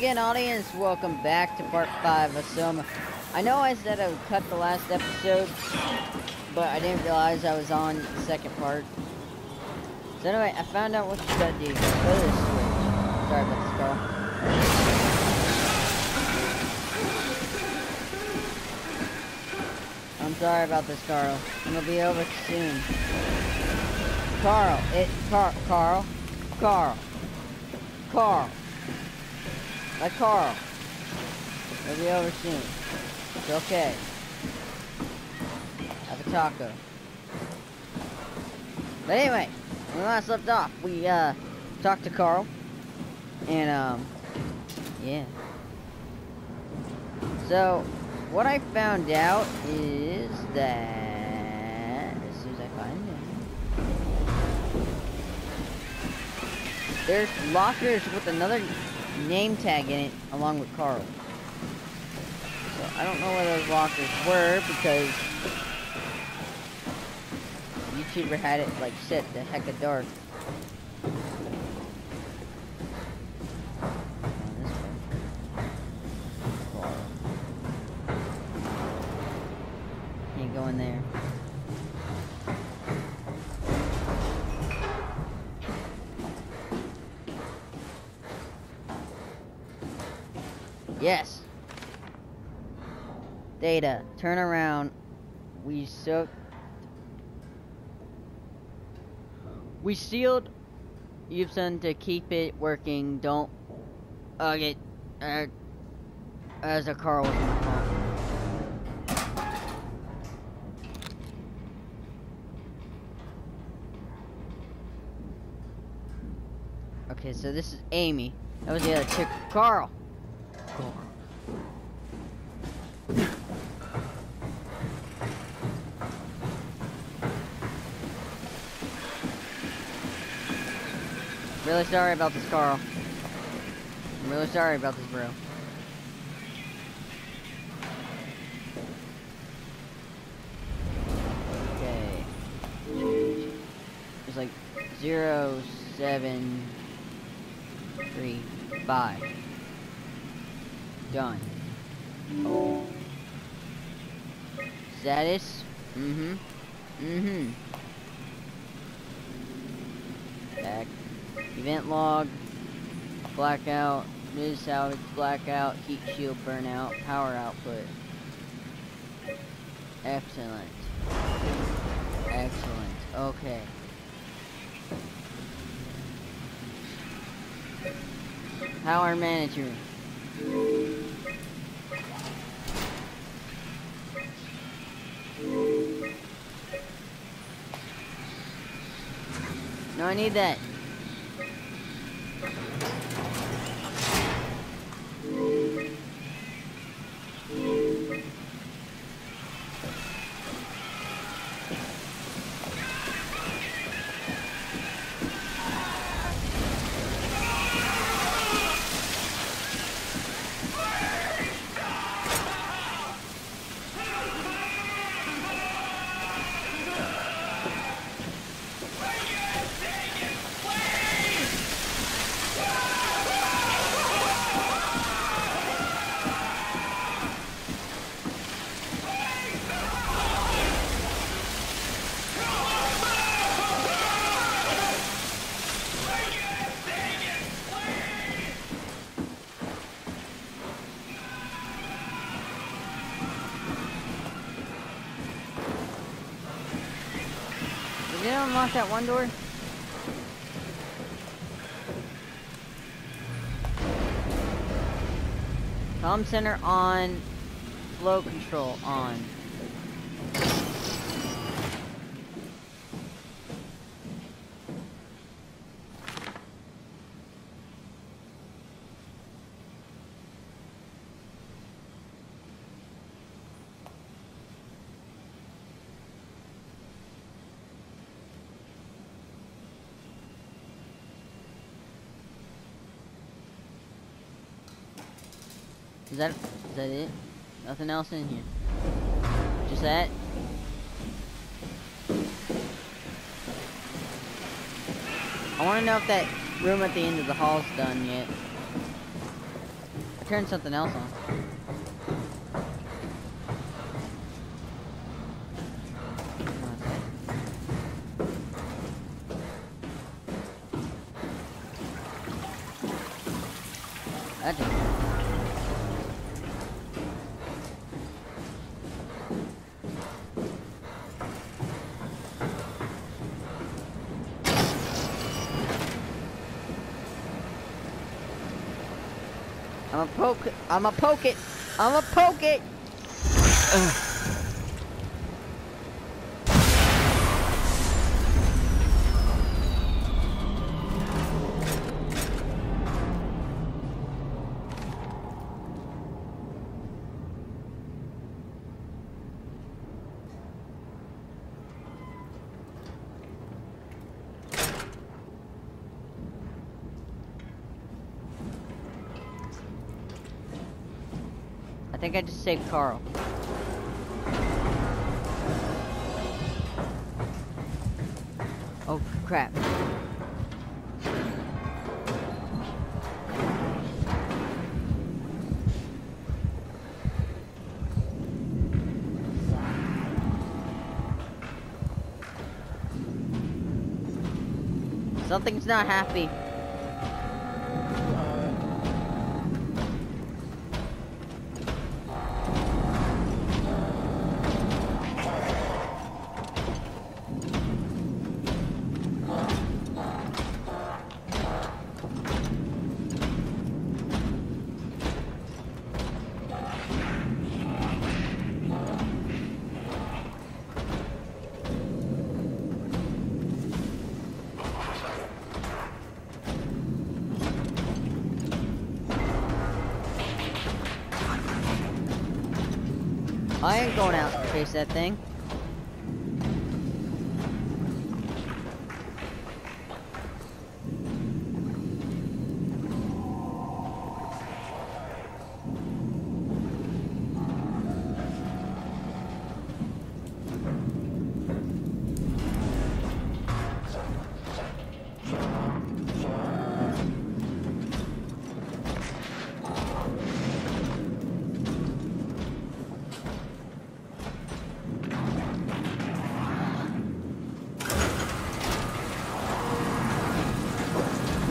again, audience. Welcome back to part 5 of Soma. I know I said I would cut the last episode, but I didn't realize I was on the second part. So anyway, I found out what you gotta do. Go to switch. Sorry about this, Carl. I'm sorry about this, Carl. It'll be over soon. Carl, it, Car, Carl, Carl, Carl, like Carl. It'll be over soon. It's okay. Have a taco. But anyway, when last left off, we uh talked to Carl, and um, yeah. So, what I found out is that as soon as I find it, there's lockers with another name tag in it, along with Carl. So I don't know where those lockers were because YouTuber had it like set the heck of dark. Oh, this way. Carl. Can't go in there. Yes. Data, turn around. We so We sealed Yubson to keep it working. Don't uh get uh as a Carl was on the. Okay, so this is Amy. That was the other chick. Carl. Really sorry about this, Carl. I'm really sorry about this, bro. Okay. It's like zero seven three five. Done. Oh. Status? Mm-hmm. Mm-hmm. Back. Event log. Blackout. News salvage. Blackout. Heat shield burnout. Power output. Excellent. Excellent. Okay. Power management. I need that. Did it unlock that one door? Comm center on. Flow control on. That is that it? Nothing else in here. Just that? I want to know if that room at the end of the hall's done yet. turn something else on. That didn't work. I'm a poke. I'm a poke it. I'm a poke it. Think I just saved Carl. Oh crap. Something's not happy. Going out to chase that thing.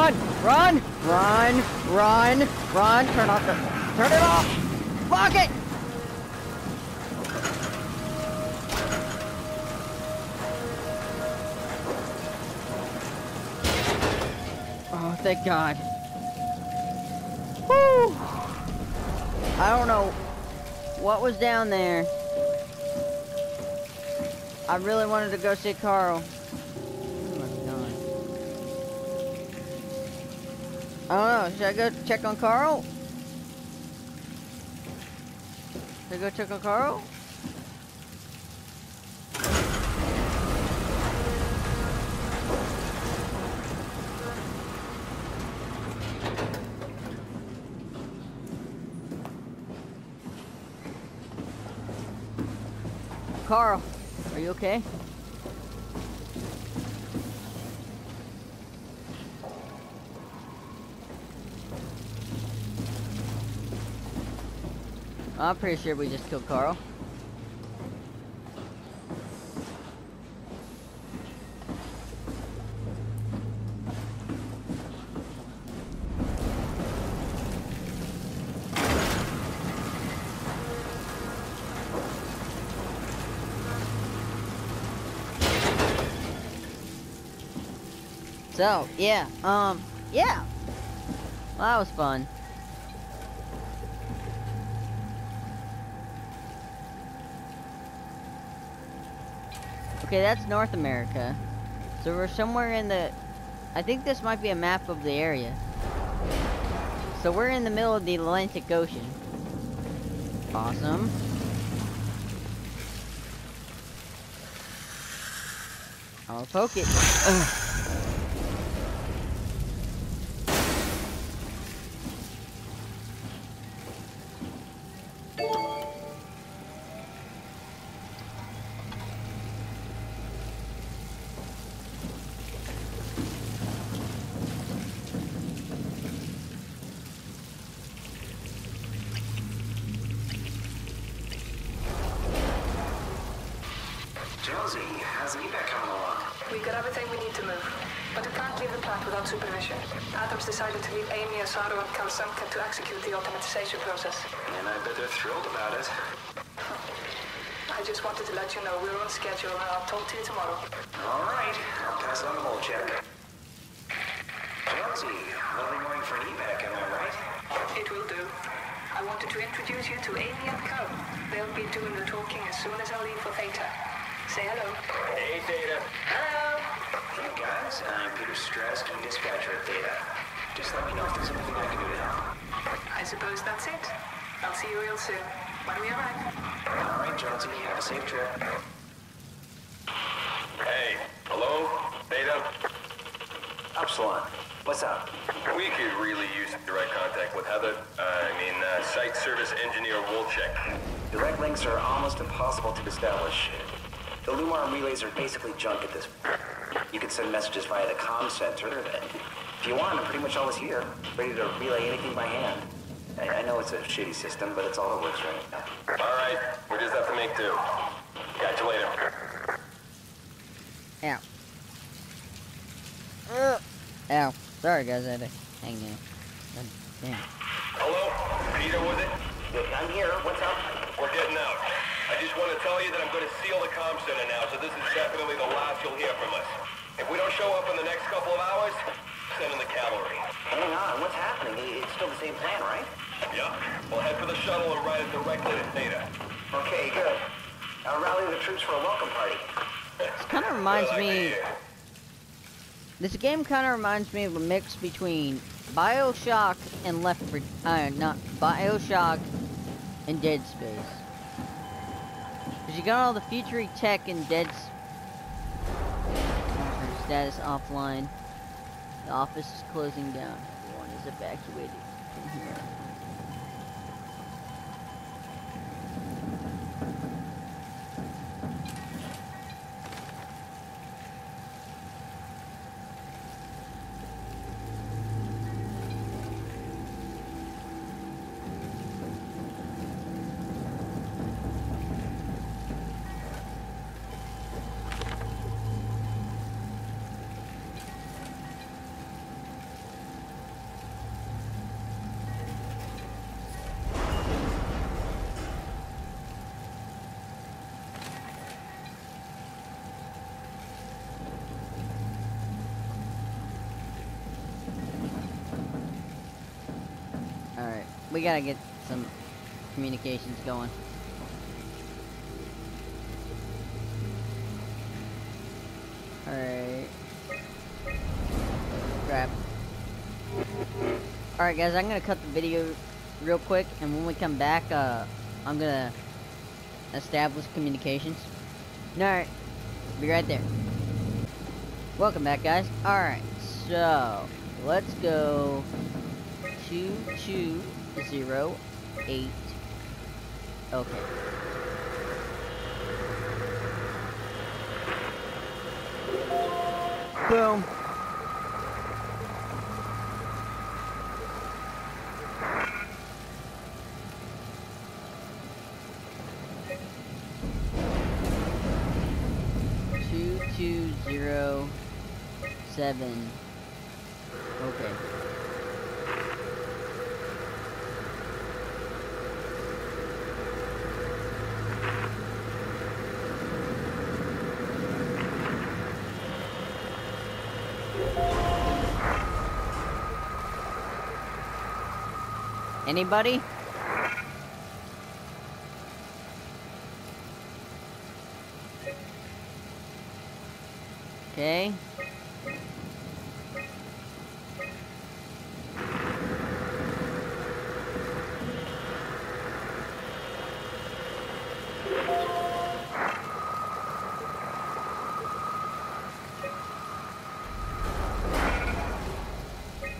Run! Run! Run! Run! Run! Turn off the... Turn it off! Fuck it! Oh, thank God. Woo! I don't know what was down there. I really wanted to go see Carl. Know. Should I go check on Carl? Should I go check on Carl? Carl, are you okay? I'm pretty sure we just killed Carl. So, yeah, um, yeah. Well, that was fun. Okay, that's North America. So we're somewhere in the... I think this might be a map of the area. So we're in the middle of the Atlantic Ocean. Awesome. I'll poke it. Ugh. Say we need to move. But we can't leave the plant without supervision. Adams decided to leave Amy, Azzaro, and Carl Semken to execute the automatization process. And I bet they're thrilled about it. I just wanted to let you know we're on schedule, and I'll talk to you tomorrow. All right, I'll pass on the whole check. Jonesy, lovely morning for an evac, am I right? It will do. I wanted to introduce you to Amy and Cal. They'll be doing the talking as soon as I leave for Theta. Say hello. Hey, Data. Hello! Hey, guys. I'm Peter Strasky, dispatcher at Theta. Just let me know if there's anything I can do to help. I suppose that's it. I'll see you real soon. When we arrive. All right, Jonesy, have a safe trip. Hey, hello? Theta? Upsilon, what's up? We could really use direct contact with Heather. Uh, I mean, uh, Site Service Engineer Wolchek. Direct links are almost impossible to establish. The Lumar relays are basically junk at this point. You can send messages via the comm center. If you want, I'm pretty much always here, ready to relay anything by hand. I, I know it's a shitty system, but it's all that works right now. All right, we just have to make do. Catch you later. Ow. Ugh. Ow. Sorry, guys. I had to hang there. God damn. Hello? Peter, was it? I'm here. What's up? We're getting out. I just want to tell you that I'm going to seal the comm center now, so this is definitely the last you'll hear from us. If we don't show up in the next couple of hours, send in the cavalry. Hang on. What's happening? It's still the same plan, right? Yeah? We'll head for the shuttle and ride it directly to Theta. Okay, good. I'll rally the troops for a welcome party. This kind of reminds me. This game kind of reminds me of a mix between Bioshock and Left 4 uh, not Bioshock and Dead Space. Cause you got all the future tech in Dead. S- Turn Status offline. The office is closing down. Everyone is evacuated from here. We gotta get some communications going. Alright. Crap. Alright guys, I'm gonna cut the video real quick and when we come back, uh, I'm gonna establish communications. Alright, be right there. Welcome back guys. Alright, so, let's go two two zero eight. Okay. Boom. Two two zero seven. Okay. Anybody? Okay.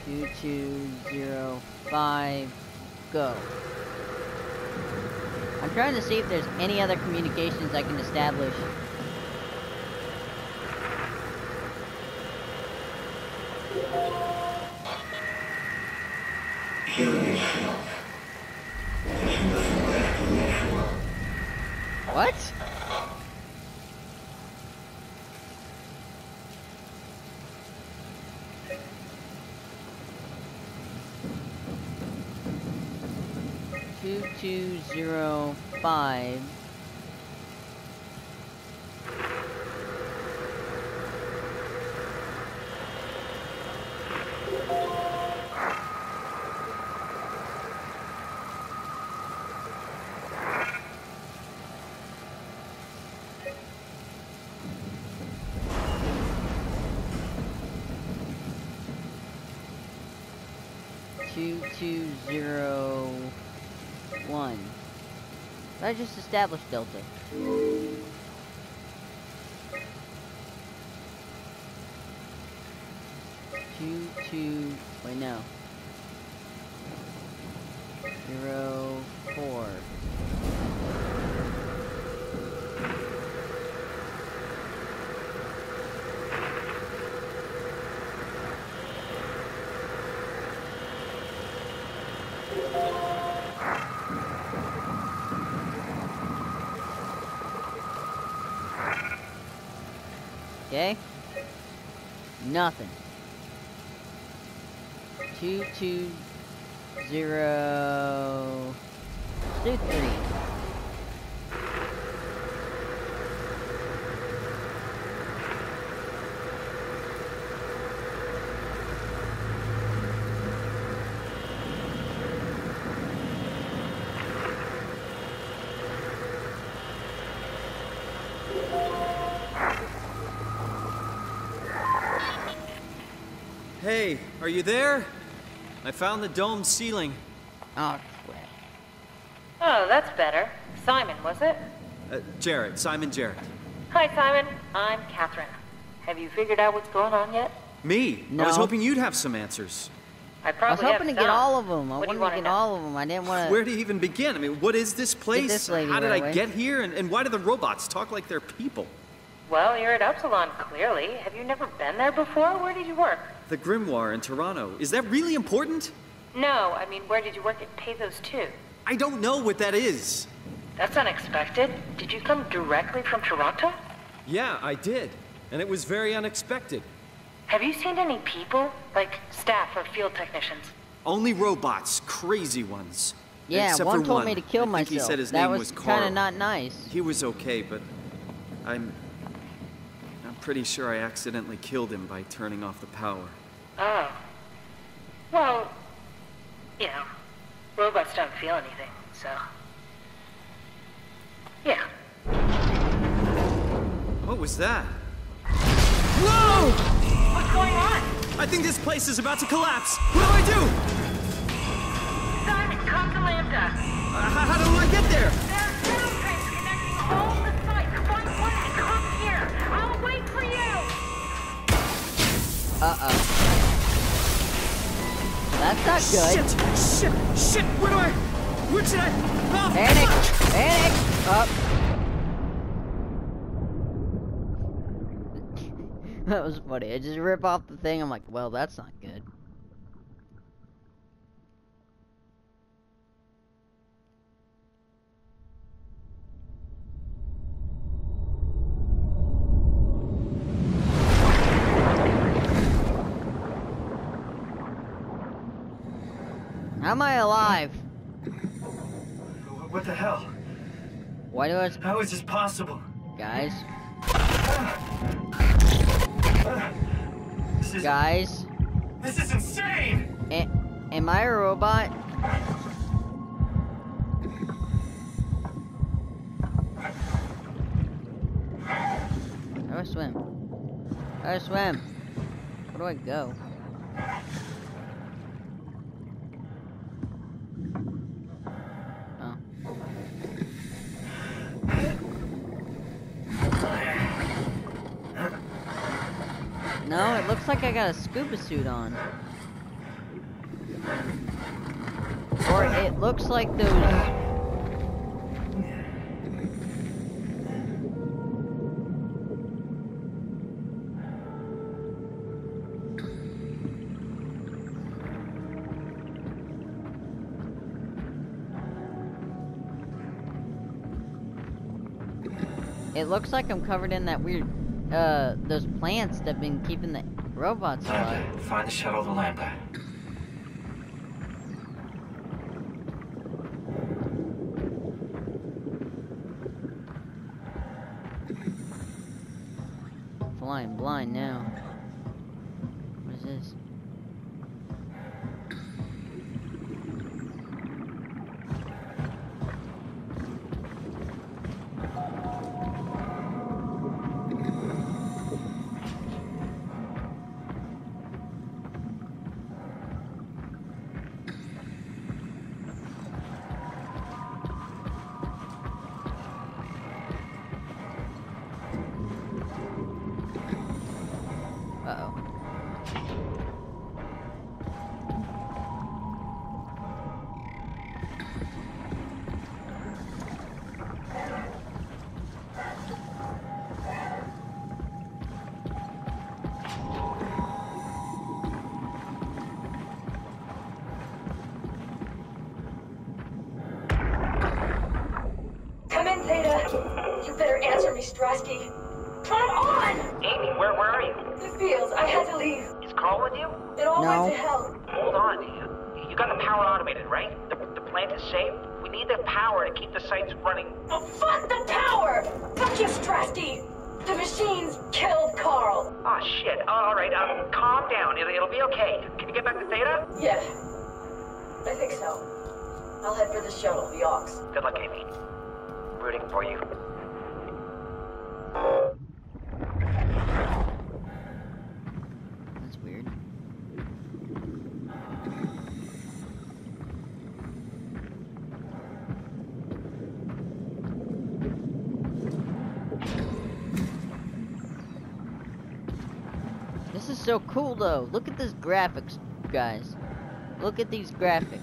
Two two zero five go. I'm trying to see if there's any other communications I can establish. Two two zero one. I just established Delta. Two two wait no. Zero Okay? Nothing. Two two zero two three. Hey, are you there? I found the dome ceiling. Oh crap. Oh, that's better. Simon, was it? Uh, Jarrett, Simon Jarrett. Hi, Simon. I'm Catherine. Have you figured out what's going on yet? Me? No. I was hoping you'd have some answers. I I was hoping to have get all of them. I What do wanted to get know? all of them. I didn't want to. Where to even begin? I mean, what is this place? this lady How did right I away. get here? And, and why do the robots talk like they're people? Well, you're at Upsilon, clearly. Have you never been there before? Where did you work? The Grimoire in Toronto. Is that really important? No, I mean, where did you work at Pathos 2? I don't know what that is. That's unexpected. Did you come directly from Toronto? Yeah, I did. And it was very unexpected. Have you seen any people? Like staff or field technicians? Only robots, crazy ones. Yeah, Except one for told one. me to kill I think myself. He said his that name was, was kind of not nice. He was okay, but I'm. I'm pretty sure I accidentally killed him by turning off the power. Oh. Well, you know, robots don't feel anything, so. Yeah. What was that? Whoa! What's going on? I think this place is about to collapse. What do I do? Simon, come to Lambda. Uh, how, how do I get there? There are tunnel trains connecting all the sites. Find one and come here. I'll wait for you. Uh oh. That's not good. Shit! Shit! Shit! Where do I? Where should I? Oh, Panic! Panic! Up. that was funny. I just rip off the thing. I'm like, well, that's not good. Am I alive? What the hell? Why do I, How is this possible? guys? This is Guys, this is insane. a- am I a robot? How do I swim? How do I swim? Where do I go? I got a scuba suit on. Or it looks like those. It looks like I'm covered in that weird, uh, those plants that have been keeping the Robots fly. Find the shuttle to Lambda. Flying blind now. Answer me, Come on! Amy, where, where are you? The fields. I had to leave. Is Carl with you? It all No. went to hell. Hold on. You- You got the power automated, right? The, the plant is safe? We need the power to keep the sites running. Oh, fuck the power! Fuck you, Strasky! The machines killed Carl. Oh, shit. All right, um, calm down. It'll, it'll be okay. Can you get back to Theta? Yeah. I think so. I'll head for the shuttle, the Ox. Good luck, Amy. Rooting for you. That's weird. This is so cool though. Look at this graphics, guys. Look at these graphics.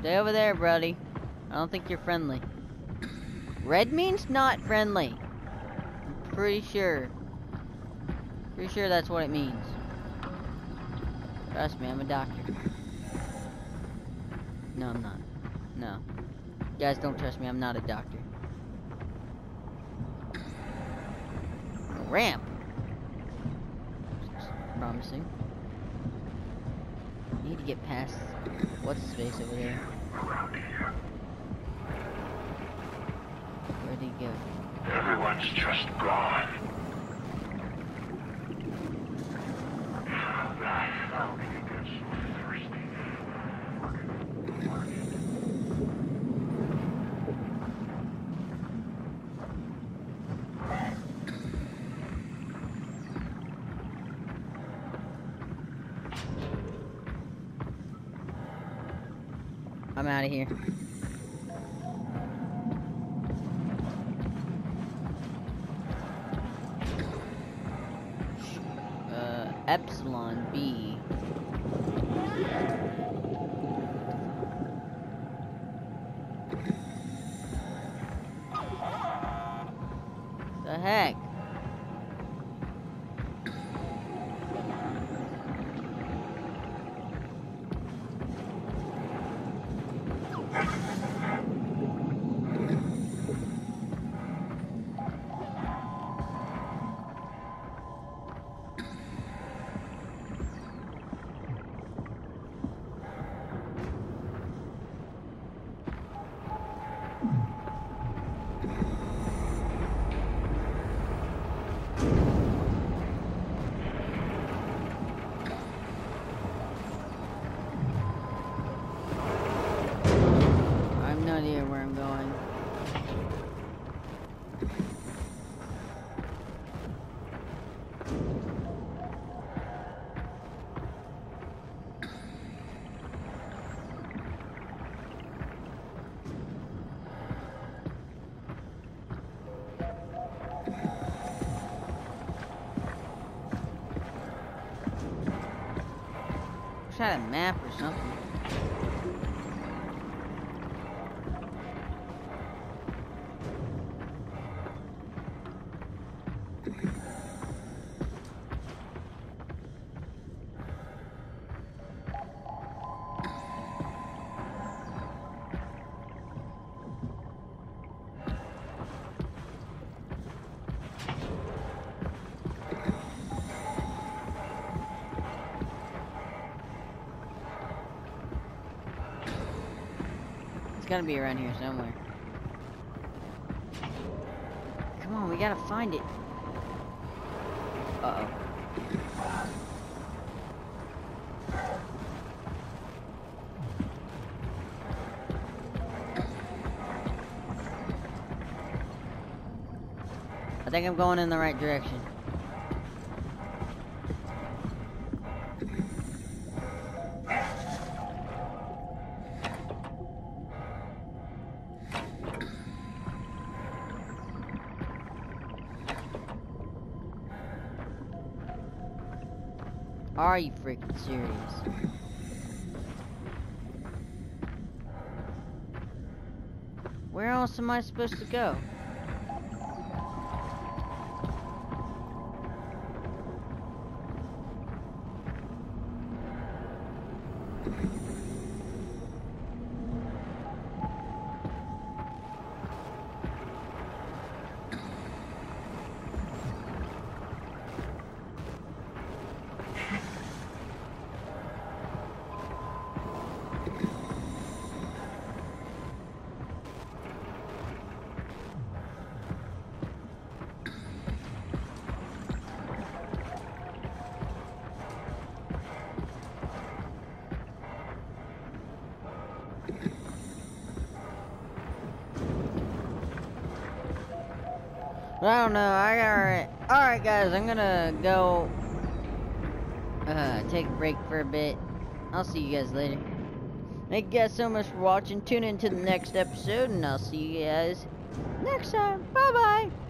Stay over there, buddy. I don't think you're friendly. Red means not friendly. Pretty sure. Pretty sure that's what it means. Trust me, I'm a doctor. No, I'm not. No. You guys don't trust me, I'm not a doctor. Ramp. Promising. Need to get past what's his face over there. Here, Where'd he go? Everyone's just gone. I'm out of here. Had a map or something. Gotta be around here somewhere. Come on, we gotta find it. Uh-oh. I think I'm going in the right direction. Serious? Where else am I supposed to go? I don't know. I alright. Alright, guys. I'm gonna go uh, take a break for a bit. I'll see you guys later. Thank you guys so much for watching. Tune in to the next episode, and I'll see you guys next time. Bye bye.